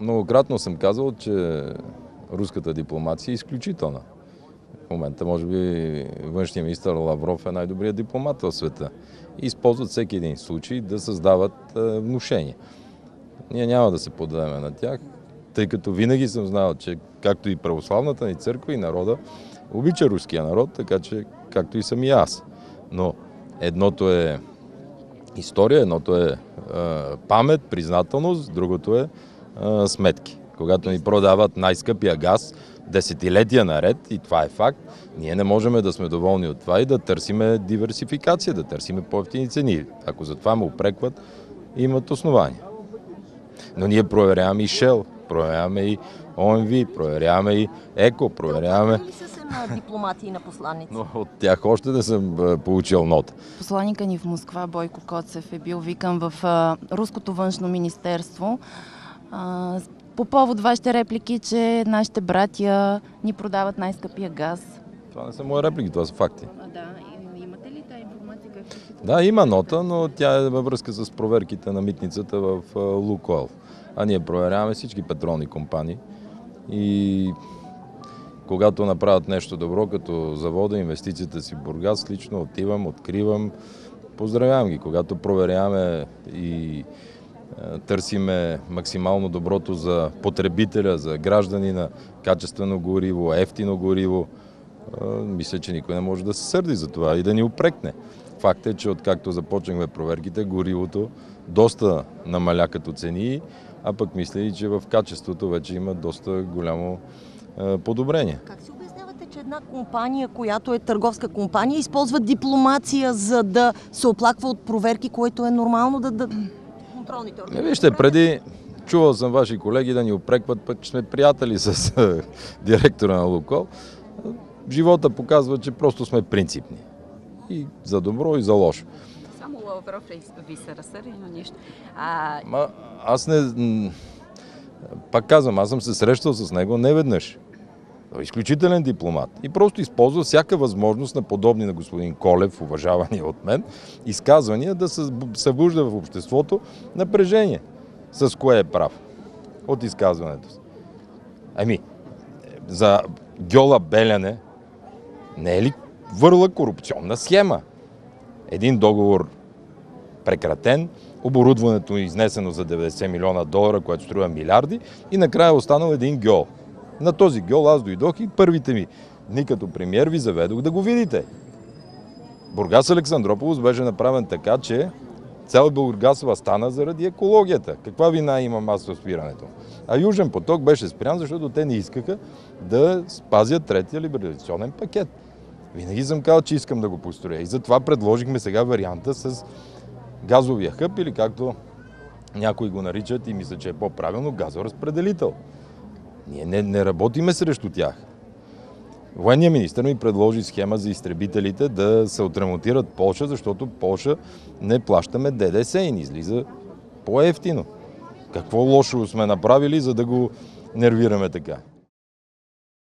Многократно съм казал, че руската дипломация е изключителна. В момента, може би, външния министр Лавров е най-добрият дипломат в света. И използват всеки един случай да създават е, внушения. Ние няма да се подадем на тях, тъй като винаги съм знал, че както и православната ни църква и народа обича руския народ, така че както и съм и аз. Но едното е история, едното е, е памет, признателност, другото е, сметки. Когато ни продават най-скъпия газ, десетилетия наред, и това е факт, ние не можем да сме доволни от това и да търсиме диверсификация, да търсиме по-ефтини цени. Ако за това ме упрекват, имат основания. Но ние проверяваме и Shell, проверяваме и ОМВ, проверяваме и ЕКО, проверяваме... ли са се на дипломати и на посланници? Но от тях още не съм получил нота. Посланника ни в Москва Бойко Коцев е бил викан в Руското външно министерство а, по повод вашите реплики, че нашите братя ни продават най-скъпия газ. Това не са мои реплики, това са факти. А, да, имате ли тази информация? Как да, има нота, но тя е във връзка с проверките на митницата в Лукойл. А ние проверяваме всички петролни компании и когато направят нещо добро, като завода, инвестицията си в Бургас, лично отивам, откривам, поздравявам ги. Когато проверяваме и търсиме максимално доброто за потребителя, за гражданина, качествено гориво, ефтино гориво, мисля, че никой не може да се сърди за това и да ни упрекне. Факт е, че откакто започнахме проверките, горивото доста намаля като цени, а пък мисля и, че в качеството вече има доста голямо подобрение. Как си обяснявате, че една компания, която е търговска компания, използва дипломация, за да се оплаква от проверки, което е нормално да, да контролните органи? Вижте, преди чувал съм ваши колеги да ни опрекват, пък че сме приятели с директора на Лукол. Живота показва, че просто сме принципни. И за добро, и за лошо. Само Лавров ви се разсърди на нищо. А... Ма, аз не... Пак казвам, аз съм се срещал с него не веднъж. Изключителен дипломат. И просто използва всяка възможност на подобни на господин Колев, уважавания от мен, изказвания да събужда в обществото напрежение. С кое е прав? От изказването си. Ами, за Гьола Беляне не е ли върла корупционна схема? Един договор прекратен, оборудването изнесено за 90 милиона долара, което струва милиарди и накрая е останал един гьол. На този гьол аз дойдох и първите ми дни като премьер ви заведох да го видите. Бургас Александрополос беше направен така, че цяла Бургасова стана заради екологията. Каква вина имам аз в спирането? А Южен поток беше спрян, защото те не искаха да спазят третия либерализационен пакет. Винаги съм казал, че искам да го построя. И затова предложихме сега варианта с газовия хъб или както някои го наричат и мисля, че е по-правилно, газоразпределител. Ние не, не работиме срещу тях. Военният министр ми предложи схема за изтребителите да се отремонтират Польша, защото Польша не плащаме ДДС и ни излиза по-ефтино. Какво лошо сме направили, за да го нервираме така?